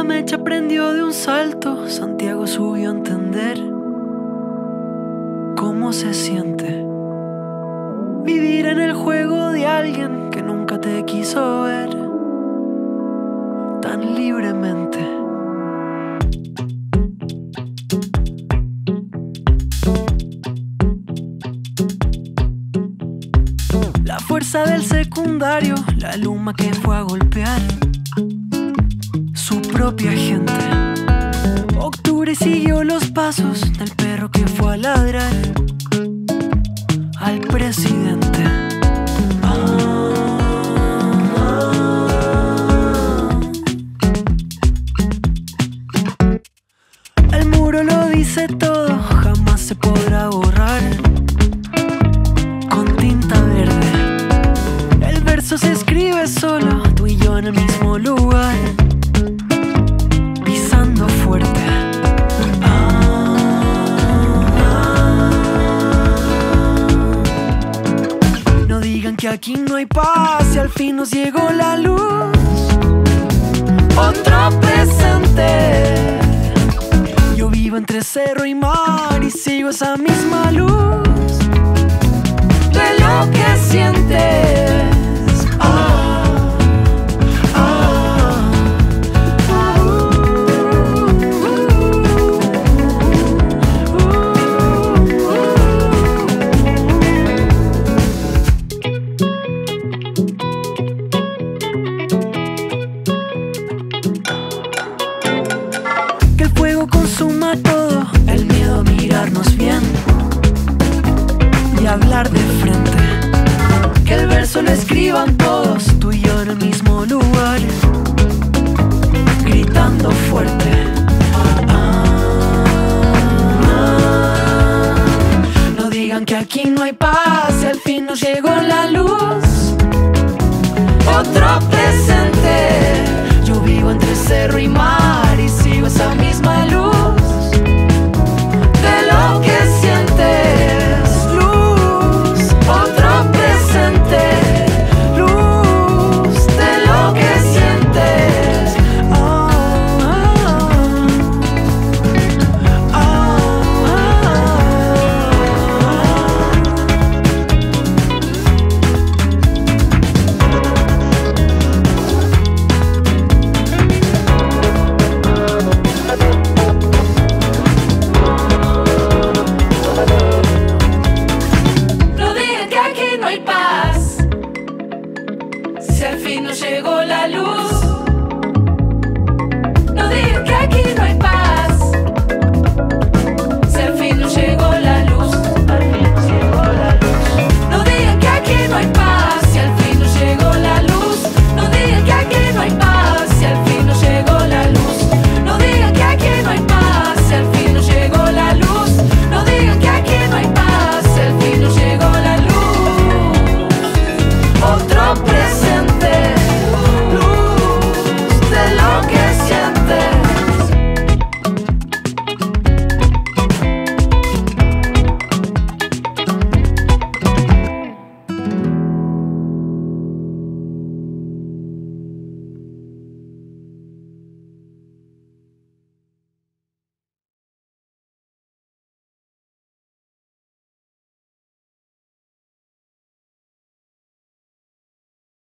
La mecha prendió de un salto, Santiago subió a entender cómo se siente vivir en el juego de alguien que nunca te quiso ver tan libremente. La fuerza del secundario, la luma que fue a golpear Octubre siguió los pasos del perro que fue a ladrar al presidente. El muro lo dice todo, jamás se podrá borrar con tinta verde. El verso se escribe solo, tú y yo en el mismo lugar, aquí no hay paz y al fin nos llegó la luz. Otro presente. Yo vivo entre cerro y mar y sigo esa misma luz de lo que sientes. Hablar de frente. Que el verso lo escriban todos, tú y yo en el mismo lugar, gritando fuerte. Ah, no digan que aquí no hay paz al fin nos llegó la luz. Otro presente, yo vivo entre cerro y mar y sigo esa misma. llegó la luz.